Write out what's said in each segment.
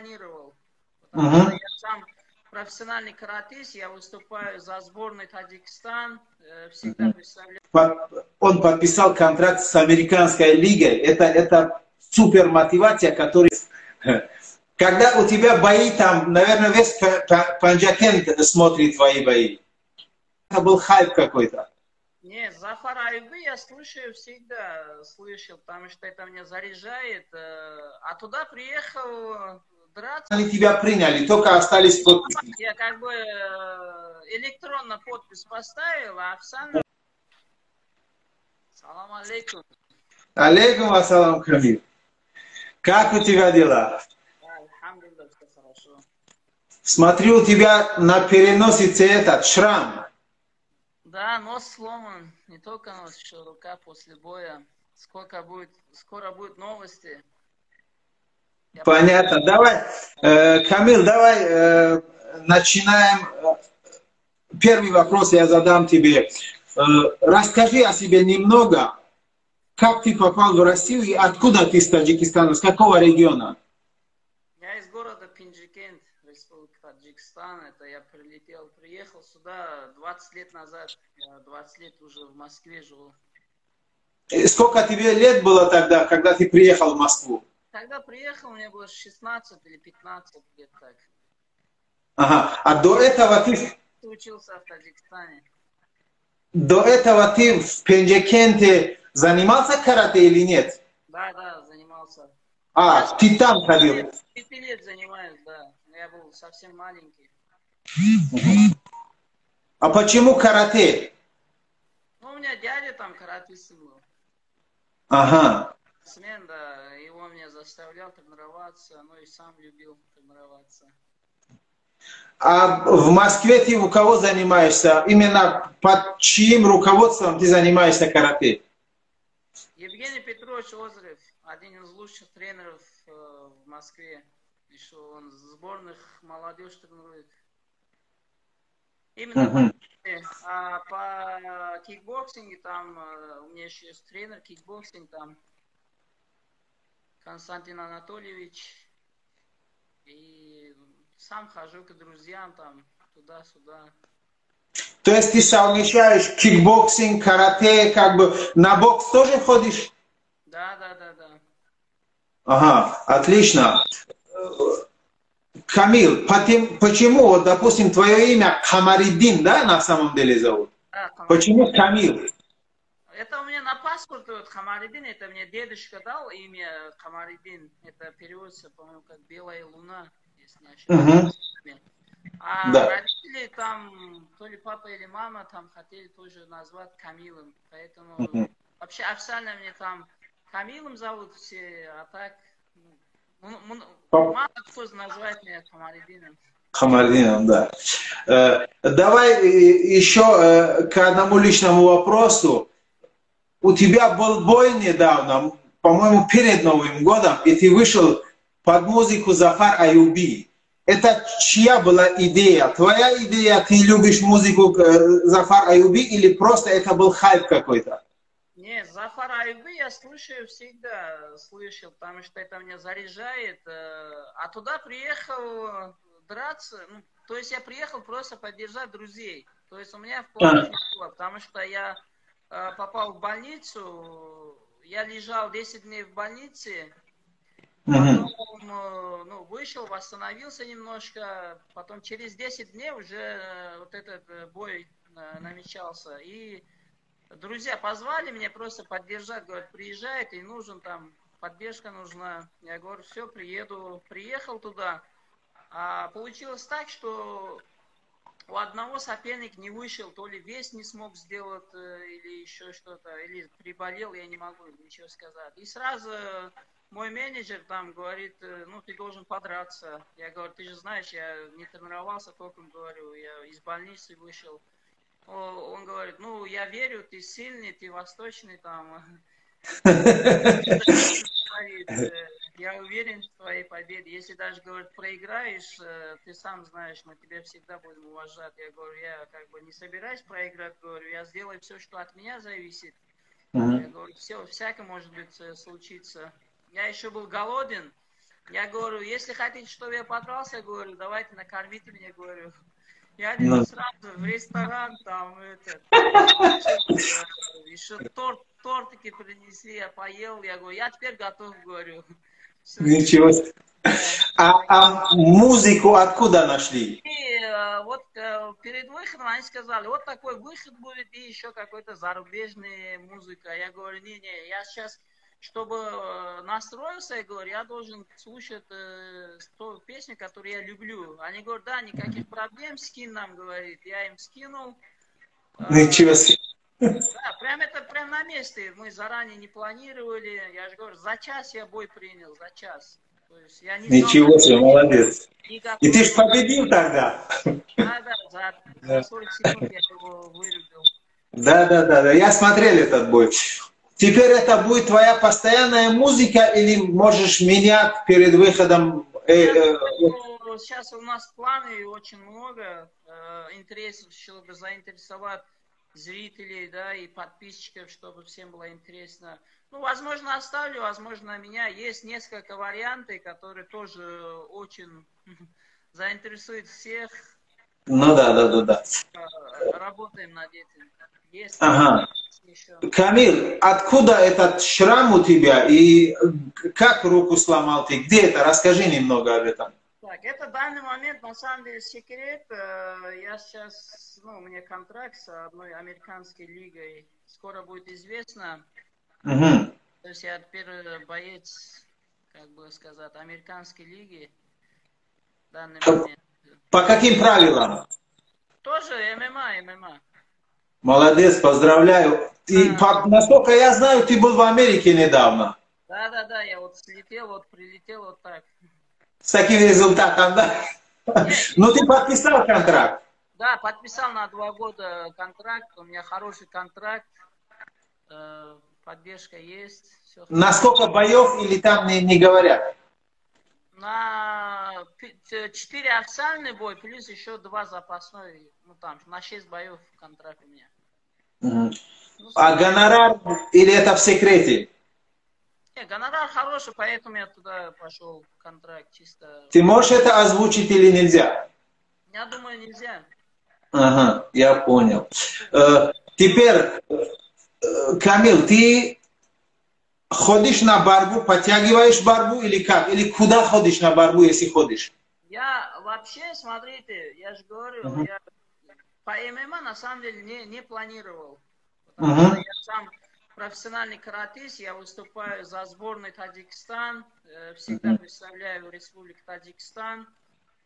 планировал. Потому что я сам профессиональный каратист, я выступаю за сборной Таджикистан, э, всегда представляю. Он подписал контракт с американской лигой. Это, это супер мотивация, которая... Когда у тебя бои там, наверное, весь Панджакен смотрит твои бои. Это был хайп какой-то. Нет, Зафар Айбы я слушаю всегда, слышал, потому что это меня заряжает. Э, а туда приехал драться. Они тебя приняли, только остались подписи. Я как бы э, электронно подпись поставил, а Оксана... Салам алейкум. Алейкум ассалам, Камиль. Как у тебя дела? Смотрю, у тебя на переносице этот шрам. Да, нос сломан. Не только нос, еще рука после боя. Сколько будет, скоро будут новости. Понятно. Давай, э, Камил, давай э, начинаем. Первый вопрос я задам тебе. Э, расскажи о себе немного. Как ты попал в Россию и откуда ты из Таджикистана, с какого региона? Я из города Пинджикент, Республика Таджикистан. Это я прилетел, приехал сюда 20 лет назад. Я 20 лет уже в Москве живу. И сколько тебе лет было тогда, когда ты приехал в Москву? Когда приехал, мне было 16 или 15 лет так. Ага. А до этого ты... Ты учился в Таджикистане. До этого ты в Пенджикенте Занимался карате или нет? Да, да, занимался. А, я ты там ходил? Пять лет занимаюсь, да. Я был совсем маленький. А почему карате? Ну, у меня дядя там каратист был. Ага. Смен, да, заставлял тренироваться, ну и сам любил тренироваться. А в Москве ты у кого занимаешься? Именно под чьим руководством ты занимаешься карате? Евгений Петрович Озрев, один из лучших тренеров э, в Москве. Еще он сборных молодежь тренирует. Именно uh -huh. а по кикбоксингу там э, у меня еще есть тренер кикбоксинг там Константин Анатольевич. И сам хожу к друзьям там туда-сюда. То есть ты совмещаешь кикбоксинг, карате, как бы на бокс тоже ходишь? Да, да, да, да. Ага, отлично. Камил, почему, вот, допустим, твое имя Камаридин, да, на самом деле зовут? Да, Почему Камил? Это у паспорте вот Хамаридин, это мне дедушка дал имя Хамаридин. Это переводится, по-моему, как Белая Луна, если не ошибаюсь. Угу. А да. родители там, то ли папа или мама там хотели тоже назвать Камилом. Поэтому угу. вообще официально мне там Камилом зовут все, а так ну, мало кто называет меня Хамаридином. Хамардином, да. Э, давай еще э, к одному личному вопросу. У тебя был бой недавно, по-моему, перед Новым годом, и ты вышел под музыку Зафар Аюби. Это чья была идея? Твоя идея, ты любишь музыку э, Зафар Аюби или просто это был хайп какой-то? Нет, Зафар Аюби я слушаю всегда, слышал, потому что это меня заряжает. Э, а туда приехал драться, ну, то есть я приехал просто поддержать друзей. То есть у меня в плане не было, потому что я попал в больницу, я лежал 10 дней в больнице, Потом э, ну, вышел, восстановился немножко. Потом через 10 дней уже э, вот этот э, бой намечался. И друзья позвали меня просто поддержать. Говорят, приезжай, и нужен там, поддержка нужна. Я говорю, все, приеду. Приехал туда. А получилось так, что у одного соперник не вышел, то ли вес не смог сделать, или еще что-то, или приболел, я не могу ничего сказать. И сразу мой менеджер там говорит, э, ну, ты должен подраться. Я говорю, ты же знаешь, я не тренировался толком, говорю, я из больницы вышел. Он говорит, ну, я верю, ты сильный, ты восточный там. Я уверен в твоей победе. Если даже, говорит, проиграешь, э, ты сам знаешь, мы тебя всегда будем уважать. Я говорю, я как бы не собираюсь проиграть, говорю, я сделаю все, что от меня зависит. Я говорю, все, всякое может быть э, случиться. Я еще был голоден. Я говорю, если хотите, чтобы я подрался, говорю, давайте накормите меня, говорю. Я не Ну. сразу в ресторан, там, это, еще торт, тортики принесли, я поел, я говорю, я теперь готов, говорю. Ничего себе. А, а музыку откуда нашли? И э, вот э, перед выходом они сказали, вот такой выход будет и еще какой-то зарубежная музыка. Я говорю, не-не, я сейчас, чтобы э, настроился, я говорю, я должен слушать э, ту песню, которую я люблю. Они говорят, да, никаких проблем, скин нам, говорит. Я им скинул. Ничего себе. Да, прям это прям на месте. Мы заранее не планировали. Я же говорю, за час я бой принял, за час. То есть я не Ничего себе, молодец. никакой- И ты ж победил тогда. Да, да, за, за 40 секунд я его вырубил. Да, да, да, да. Я смотрел этот бой. Теперь это будет твоя постоянная музыка или можешь менять перед выходом? э, э, Сейчас у нас планы очень много э, интересов, чтобы заинтересовать зрителей, да, и подписчиков, чтобы всем было интересно. Ну, возможно, оставлю, возможно, меня. Есть несколько вариантов, которые тоже очень заинтересуют всех. Ну да, да, да, да. Э, Работаем над этим. Есть Ага. еще. Камил, откуда этот шрам у тебя и как руку сломал ты? Где это? Расскажи немного об этом. Так, это в данный момент, на самом деле, секрет. Э, Я сейчас, ну, у меня контракт с одной американской лигой. Скоро будет известно. Мгм. То есть я э, боец, как бы сказать, американской лиги. В данный Как- момент. По каким правилам? Тоже ММА, ММА. Молодец, поздравляю. И по- насколько я знаю, ты был в Америке недавно. Да-да-да, я вот слетел, вот прилетел вот так. С таким результатом, да? Ну ты подписал контракт. Да, подписал на два года контракт. У меня хороший контракт. Э, Поддержка есть. Все На сколько боев или там не, не говорят? На четыре официальный бой, плюс еще два запасной, ну там, на шесть боев контракт у меня. Мгм. Ну, А гонорар или это в секрете? Не, гонорар хороший, поэтому я туда пошел контракт чисто. Ты можешь это озвучить или нельзя? Я думаю, нельзя. Ага, я понял. Э, теперь, э, Камил, ты ходишь на борьбу, подтягиваешь борьбу или как? Или куда ходишь на борьбу, если ходишь? Я вообще, смотрите, я же говорю, Мгм. я по ММА на самом деле не, не планировал. Потому Мгм. что я сам профессиональный каратист, я выступаю за сборной Таджикистан, э, всегда представляю Республику Таджикистан.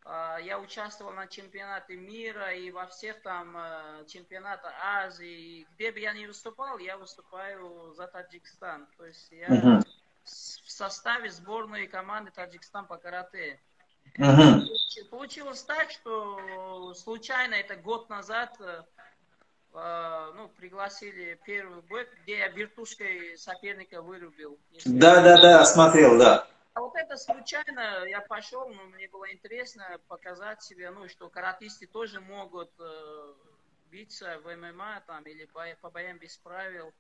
А, Я участвовал на чемпионате мира и во всех там э, чемпионатах Азии. Где бы я ни выступал, я выступаю за Таджикистан. То есть я в составе сборной команды Таджикистан по карате. Получи- Получилось так, что случайно это год назад э, ну, пригласили первый бой, где я вертушкой соперника вырубил. Да, да, да, смотрел, да. А вот это случайно я пошел, но мне было интересно показать себе, ну, что каратисты тоже могут э, биться в ММА там или по, по боям без правил.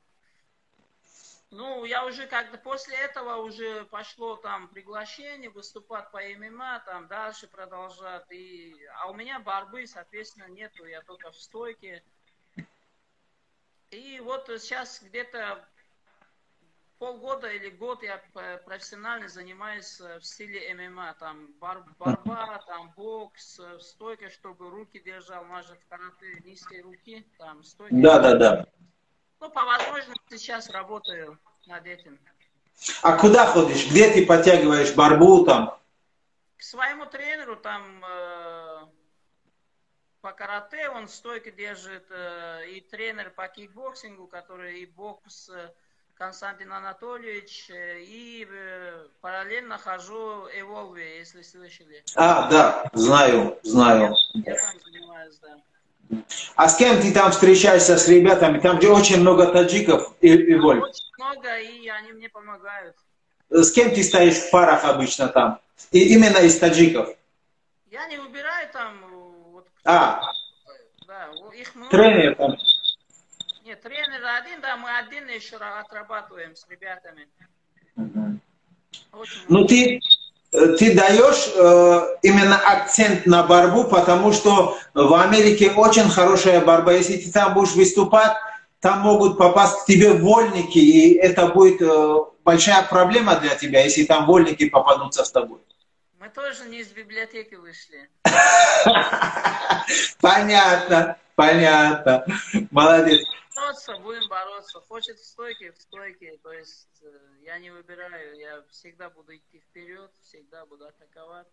Ну, я уже как-то после этого уже пошло там приглашение выступать по ММА, там дальше продолжать. И, а у меня борьбы, соответственно, нету, я только в стойке. И вот сейчас где-то полгода или год я профессионально занимаюсь э, в стиле ММА. Там борьба, там бокс, э, стойка, чтобы руки держал, может карате низкие руки, там стойка. Да, да, да. Ну, по возможности сейчас работаю над этим. А куда ходишь? Где ты подтягиваешь борьбу там? К своему тренеру там э, по карате он стойко держит, э, и тренер по кикбоксингу, который и бокс э, Константин Анатольевич, э, и параллельно хожу Evolve, если слышали. А, да, знаю, знаю. Я там занимаюсь, да. А с кем ты там встречаешься с ребятами? Там где очень много таджиков и, Evolve. Очень много, и они мне помогают. С кем ты стоишь в парах обычно там? И именно из таджиков. Я не выбираю там, А, да, их много. тренер там. Нет, тренер один, да, мы отдельно еще ра- отрабатываем с ребятами. Очень Ну ты, ты даешь э, именно акцент на борьбу, потому что в Америке очень хорошая борьба. Если ты там будешь выступать, там могут попасть к тебе вольники, и это будет э, большая проблема для тебя, если там вольники попадутся с тобой. Мы тоже не из библиотеки вышли. Понятно, понятно. Молодец. Бороться, будем бороться. Хочет в стойке, в стойке. То есть э, я не выбираю, я всегда буду идти вперед, всегда буду атаковать.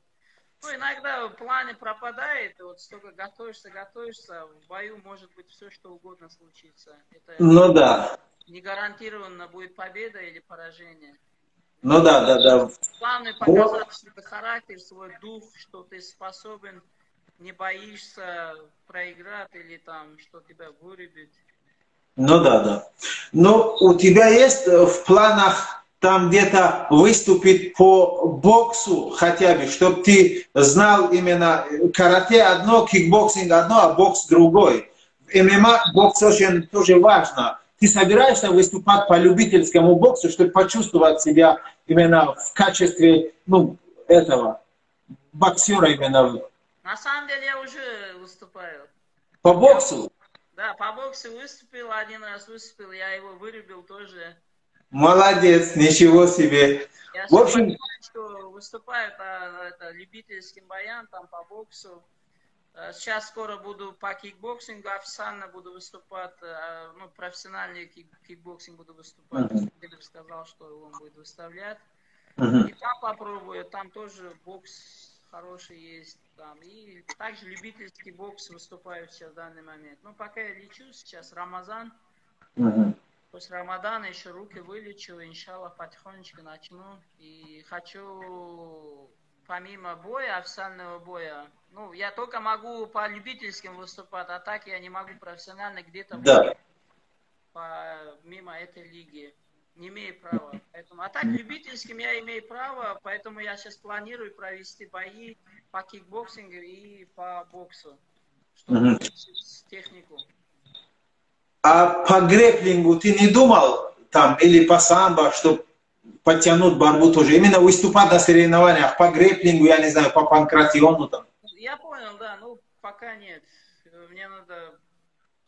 Ну, иногда в плане пропадает, и вот столько готовишься, готовишься, в бою может быть все, что угодно случится. Это ну да. Не гарантированно будет победа или поражение. Ну да, да, да. Главное показать свой характер, свой дух, что ты способен, не боишься проиграть или там, что тебя вырубит. Ну да, да. Но у тебя есть в планах там где-то выступить по боксу хотя бы, чтобы ты знал именно карате одно, кикбоксинг одно, а бокс другой. ММА бокс очень тоже важно. Ты собираешься выступать по любительскому боксу, чтобы почувствовать себя именно в качестве ну, этого боксера именно. На самом деле я уже выступаю. По боксу? Да, по боксу выступил, один раз выступил, я его вырубил тоже. Молодец, ничего себе. Я в общем, понимаю, что выступаю по это, любительским боям, там по боксу. Э, сейчас скоро буду по кикбоксингу официально буду выступать, э, ну, профессиональный кик, кикбоксинг буду выступать. Uh-huh. сказал, что он будет выставлять. Uh-huh. И там попробую, там тоже бокс хороший есть. Там. И также любительский бокс выступаю сейчас в данный момент. Ну, пока я лечу, сейчас Рамазан. Uh-huh. После Рамадана еще руки вылечу, иншаллах, потихонечку начну. И хочу, помимо боя, официального боя, ну, я только могу по любительским выступать, а так я не могу профессионально где-то да. помимо этой лиги. Не имею права. Поэтому, а так любительским я имею право, поэтому я сейчас планирую провести бои по кикбоксингу и по боксу, чтобы угу. технику. А по греплингу ты не думал там, или по самбо, что подтянуть борьбу тоже? Именно выступать на соревнованиях по греплингу, я не знаю, по панкратиону там. Я понял, да, ну пока нет. Мне надо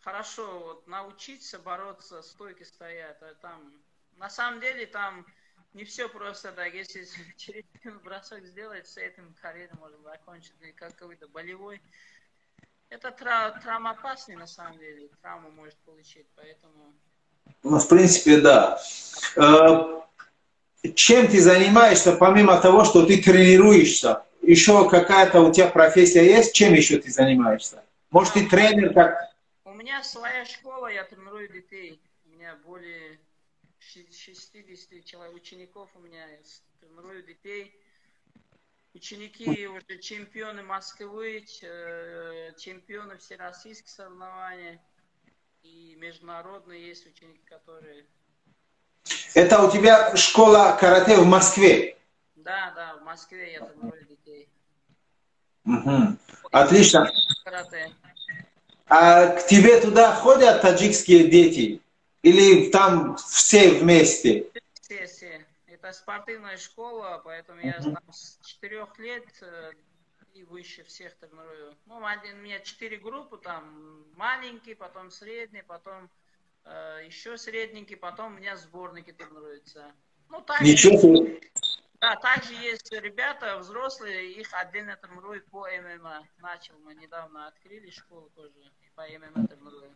хорошо вот, научиться бороться, стойки стоять. А там, на самом деле там не все просто так. Если через бросок сделать, с этим карьеру можно закончить. Или как какой-то болевой. Это тра травмоопасный на самом деле, травму может получить, поэтому... Ну, в принципе, да. Чем ты занимаешься, помимо того, что ты тренируешься? Еще какая-то у тебя профессия есть? Чем еще ты занимаешься? Может, ты тренер как... У меня своя школа, я тренирую детей. У меня более 60 человек, учеников у меня, тренирую детей ученики уже чемпионы Москвы, э, чемпионы всероссийских соревнований и международные есть ученики, которые... Это у тебя школа карате в Москве? Да, да, в Москве я тренирую детей. Угу. Отлично. Карате. А к тебе туда ходят таджикские дети? Или там все вместе? Все, все. Это спортивная школа, поэтому я там с четырех лет э, и выше всех тренирую. Ну, один, у меня четыре группы, там маленький, потом средний, потом еще средненький, потом у меня сборники тренируются. Ну, также, Ничего себе. Да, также есть ребята взрослые, их отдельно тренируют по ММА. Начал, мы недавно открыли школу тоже, по ММА тренируем.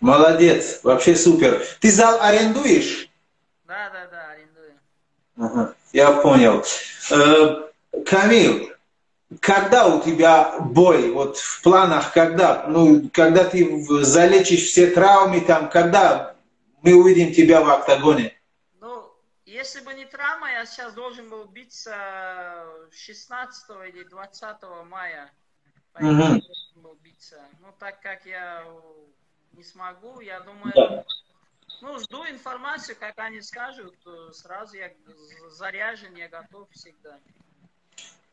Молодец, вообще супер. Ты зал арендуешь? Да, да, да, арендую. Ага, я понял. Э, Камил, когда у тебя бой, вот в планах, когда, ну, когда ты залечишь все травмы, там, когда мы увидим тебя в октагоне? Ну, если бы не травма, я сейчас должен был биться 16 или 20 мая. Угу. Был биться. Ну, так как я не смогу, я думаю, да. Ну, жду информацию, как они скажут, сразу я заряжен, я готов всегда.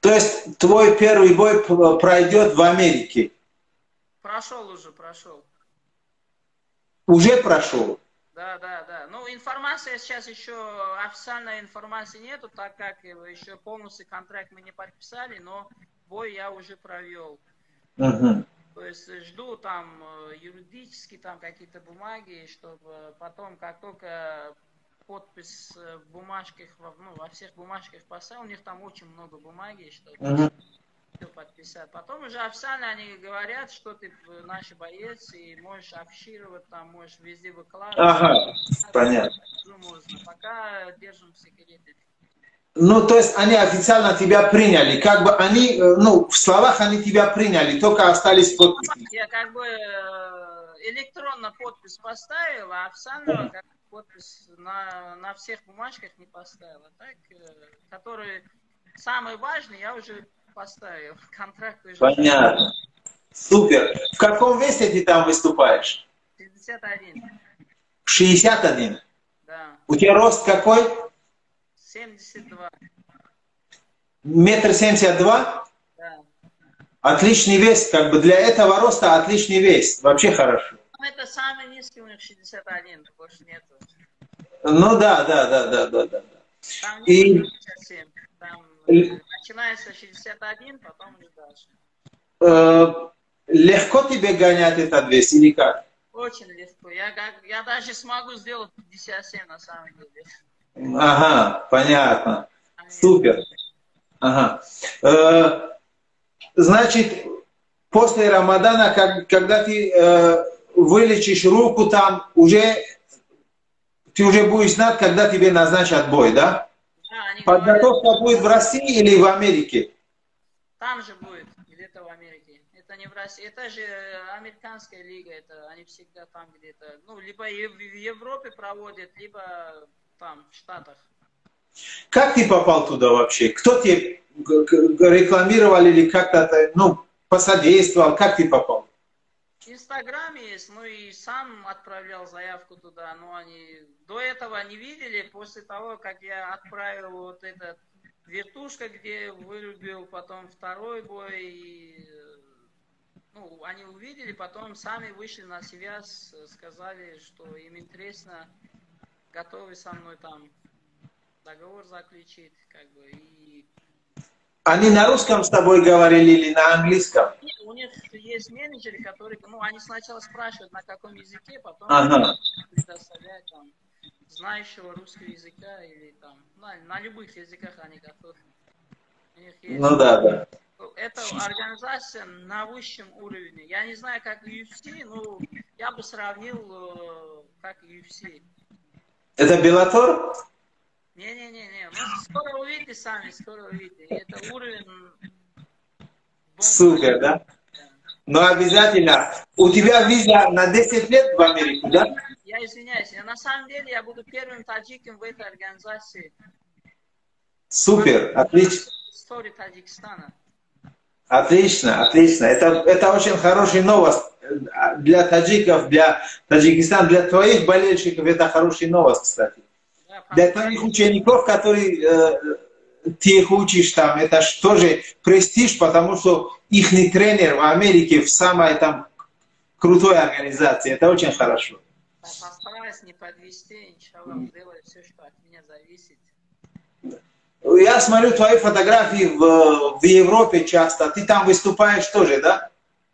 То есть твой первый бой пройдет в Америке? Прошел уже, прошел. Уже прошел? Да, да, да. Ну, информация сейчас еще, официальной информации нету, так как еще полностью контракт мы не подписали, но бой я уже провел. Uh-huh. То есть жду там э, юридически там какие-то бумаги, чтобы потом, как только подпись в бумажках, ну, во всех бумажках поставил, у них там очень много бумаги, чтобы uh-huh все подписать. Потом уже официально они говорят, что ты наш боец, и можешь афишировать, там можешь везде выкладывать. Ага, понятно. Можно. Пока держим в секрете. Ну, то есть они официально тебя приняли, как бы они, э, ну, в словах они тебя приняли, только остались подписи. Я как бы э, электронно подпись поставил, а официально как подпись на, на всех бумажках не поставила. Так, э, которые самые важные, я уже поставил. Контракт уже. Понятно. Супер. В каком весе ты там выступаешь? 61. 61? Да. У тебя рост какой? 72. Метр семьдесят два? Да. Отличный вес, как бы для этого роста отличный вес. Вообще хорошо. Ну, это самый низкий у них 61, больше нету. Ну да, да, да, да, да, да. Там И... 67. Там начинается 61, потом уже дальше. Э, легко тебе гонять этот вес или как? Очень легко. Я, я даже смогу сделать 57 на самом деле. Ага, понятно. Супер. Ага. Э, значит, после Рамадана, как, когда ты э, вылечишь руку там, уже ты уже будешь знать, когда тебе назначат бой, да? Подготовка говорят, будет в России или в Америке? Там же будет, где-то в Америке. Это не в России. Это же американская лига. Это они всегда там где-то. Ну, либо в Европе проводят, либо там, в Штатах. Как ты попал туда вообще? Кто тебе рекламировал или как-то, ну, посодействовал? Как ты попал? Инстаграме есть, ну и сам отправлял заявку туда, но они до этого не видели, после того, как я отправил вот этот вертушка, где вырубил потом второй бой, и, ну, они увидели, потом сами вышли на связь, сказали, что им интересно, готовы со мной там договор заключить, как бы, и они на русском с тобой говорили или на английском? У них есть менеджеры, которые, ну, они сначала спрашивают, на каком языке, потом ага. предоставляют там знающего русского языка или там, на, на любых языках они готовы. Есть... Ну да, да. Это организация на высшем уровне. Я не знаю, как UFC, но я бы сравнил э, как UFC. Это Беллатор? Не-не-не, скоро увидите сами, скоро увидите. Это уровень... Супер, да? Но обязательно. У тебя виза на 10 лет в Америку, да? Я извиняюсь. Я, на самом деле я буду первым таджиком в этой организации. Супер, отлично. История Таджикистана. Отлично, отлично. Это, это очень хорошая новость для таджиков, для Таджикистана, для твоих болельщиков. Это хорошая новость, кстати для твоих учеников, которые э, ты их учишь там, это же тоже престиж, потому что их тренер в Америке в самой там крутой организации. Это очень хорошо. Постараюсь не подвести, иншаллах, сделаю все, что от меня зависит. Я смотрю твои фотографии в, в Европе часто. Ты там выступаешь тоже, да?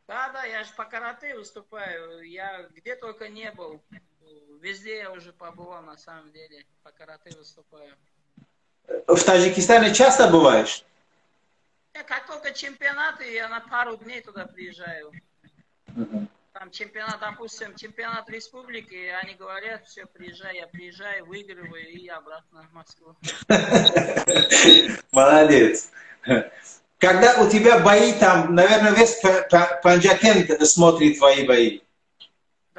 Да, да, я же по карате выступаю. Я где только не был везде я уже побывал, на самом деле. По карате выступаю. В Таджикистане часто бываешь? Я как только чемпионаты, я на пару дней туда приезжаю. Там чемпионат, допустим, чемпионат республики, они говорят, все, приезжай, я приезжаю, выигрываю и обратно в Москву. Молодец. Когда у тебя бои там, наверное, весь Панджакен смотрит твои бои.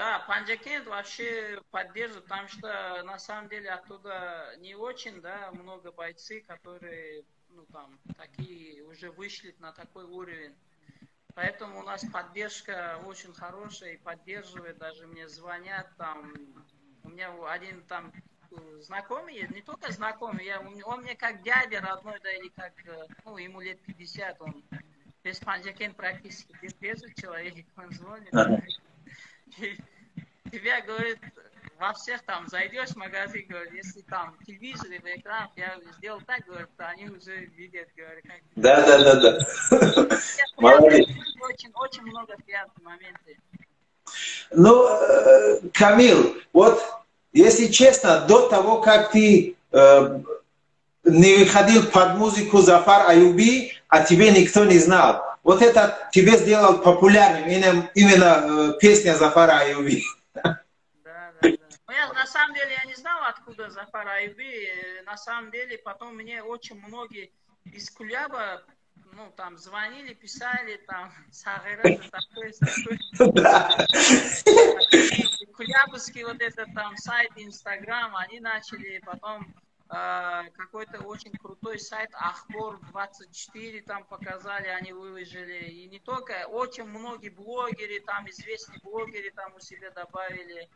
Да, Панджакент вообще поддерживает, потому что на самом деле оттуда не очень, да, много бойцы, которые, ну там, такие уже вышли на такой уровень. Поэтому у нас поддержка очень хорошая и поддерживает, даже мне звонят там, у меня один там знакомый есть, не только знакомый, я, он мне как дядя родной, да, или как, ну, ему лет 50, он без Панджакен практически без человек, он звонит тебя, говорит, во всех там зайдешь в магазин, говорит, если там телевизор или экран, я сделал так, говорит, они уже видят, говорит. Как... Да, да, да, да. Молодец. Очень, очень много приятных моментов. Ну, э, Камил, вот, если честно, до того, как ты э, не выходил под музыку Зафар Аюби, а тебе никто не знал. Вот это тебе сделал популярным именно, именно э, песня Зафара Аюби. Да, да, да. Ну, я, на самом деле я не знал, откуда Зафар Аюби. На самом деле потом мне очень многие из Куляба ну, там, звонили, писали, там, Сагайра, такой, такой. Да. Кулябовский вот этот там сайт, Инстаграм, они начали потом какой-то очень крутой сайт Ахбор 24 там показали, они выложили. И не только, очень многие блогеры, там известные блогеры там у себя добавили.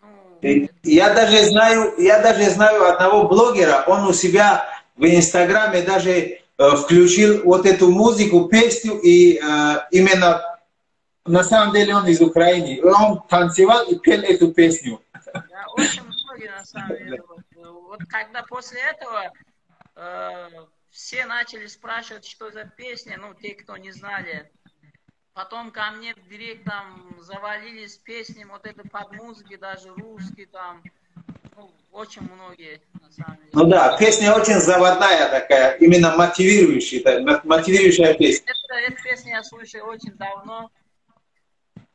Ну, я даже знаю, я даже знаю одного блогера, он у себя в Инстаграме даже Э, включил вот эту музыку, песню, и э, именно на самом деле он из Украины. Он танцевал и пел эту песню. Да, очень многие на самом деле. Вот, когда после этого э, все начали спрашивать, что за песня, ну, те, кто не знали. Потом ко мне в директ там завалились песни, вот это под музыки, даже русские там. Ну, очень многие, на самом деле. Ну да, песня очень заводная такая, именно мотивирующая, мотивирующая песня. Это, эту песню я слушаю очень давно.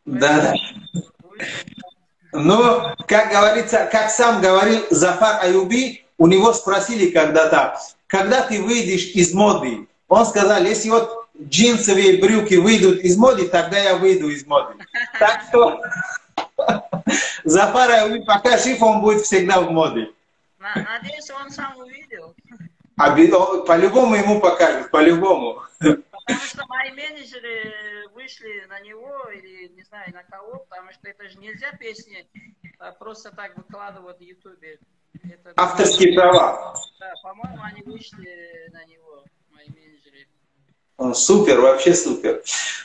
Да, да. Но, как говорится, как сам говорил Зафар Аюби, у него спросили когда-то, когда ты выйдешь из моды? Он сказал, если вот джинсовые брюки выйдут из моды, тогда я выйду из моды. Так что Зафара, пока жив, он будет всегда в моде. Надеюсь, он сам увидел. По-любому ему покажут, по-любому. Потому что мои менеджеры вышли на него, или не знаю на кого, потому что это же нельзя песни а просто так выкладывать в Ютубе. Это, Авторские права. Да, по-моему, они вышли на него, мои менеджеры. Супер, вообще супер.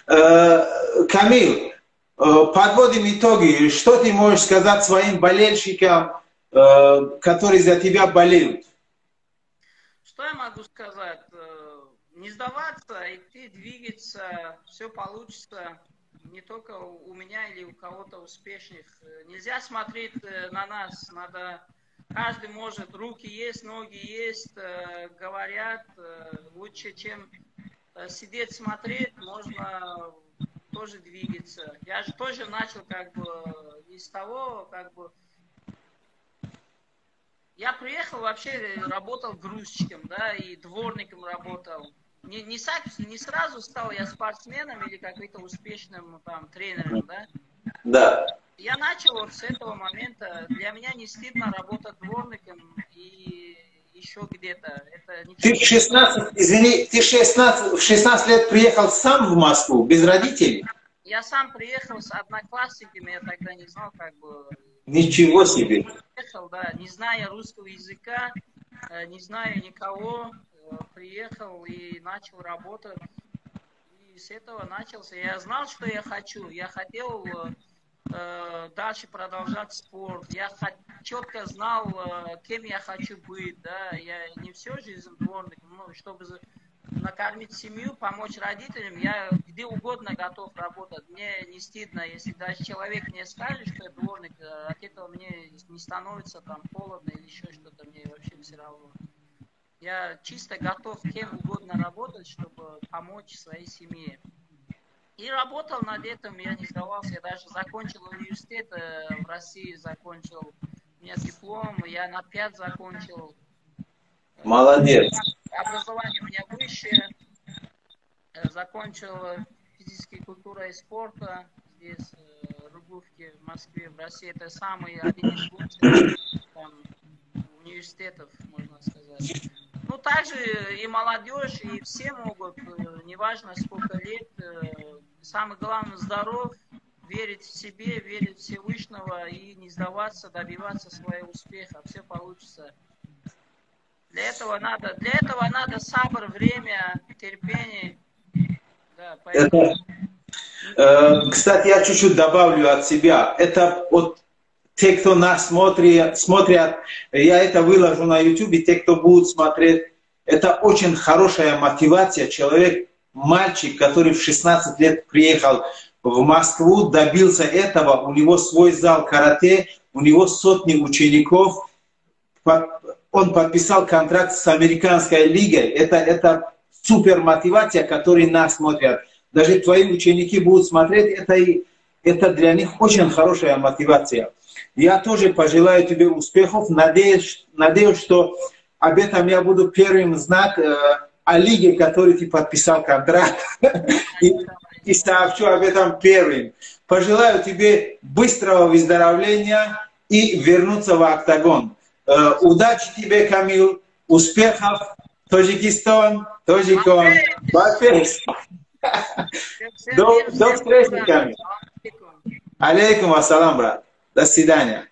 Э, Камил, Э, подводим итоги. Что ты можешь сказать своим болельщикам, э, которые за тебя болеют? Что я могу сказать? Э, не сдаваться, идти, двигаться, все получится. Не только у меня или у кого-то успешных. Нельзя смотреть на нас, надо... Каждый может, руки есть, ноги есть, говорят, лучше, чем сидеть смотреть, можно тоже двигаться. Я же тоже начал как бы из того, как бы... Я приехал вообще, работал грузчиком, да, и дворником работал. Не, не, не сразу стал я спортсменом или каким-то успешным там тренером, да? Да. Я начал вот с этого момента. Для меня не стыдно работать дворником и еще где-то. Это ты в 16, извини, ты 16, в 16 лет приехал сам в Москву, без родителей? Я сам приехал с одноклассниками, я тогда не знал, как бы... Ничего себе! Приехал, да, не зная русского языка, э, не зная никого, приехал и начал работать. И с этого начался. Я знал, что я хочу. Я хотел э, дальше продолжать спорт. Я четко знал, кем я хочу быть. Да? Я не всю жизнь дворником, но чтобы накормить семью, помочь родителям, я где угодно готов работать. Мне не стыдно, если даже человек мне скажет, что я дворник, э, от этого мне не становится там холодно или еще что-то, мне вообще все равно. Я чисто готов кем угодно работать, чтобы помочь своей семье. И работал над этим, я не сдавался, я даже закончил университет э, в России, закончил, у меня диплом, я на 5 закончил. Молодец. Образование у меня высшее. Э, закончил физической культурой и спорта здесь, э, в Рублевке, в Москве, в России. Это самый один из лучших там, университетов, можно сказать. Ну, также и молодежь, и все могут, э, неважно сколько лет, самое главное здоров, верить в себе, верить в Всевышнего и не сдаваться, добиваться своего успеха. Все получится. Для этого надо, для этого надо сабр, время, терпение. Да, Это, э, кстати, я чуть-чуть добавлю от себя. Это вот те, кто нас смотрит, смотрят, я это выложу на YouTube, те, кто будут смотреть, это очень хорошая мотивация. Человек, мальчик, который в 16 лет приехал в Москву, добился этого, у него свой зал карате, у него сотни учеников, он подписал контракт с американской лигой. Это, это супер мотивация, которые нас смотрят. Даже твои ученики будут смотреть, это, это для них очень хорошая мотивация. Я тоже пожелаю тебе успехов. Надеюсь, надеюсь что об этом я буду первым знать э, о лиге, который ты подписал контракт. и, и сообщу об этом первым. Пожелаю тебе быстрого выздоровления и вернуться в октагон. Э, удачи тебе, Камил, успехов. Таджикистан, Таджикон, Бафес. До, до встречи, Камил. Алейкум ассалам, брат. До свидания.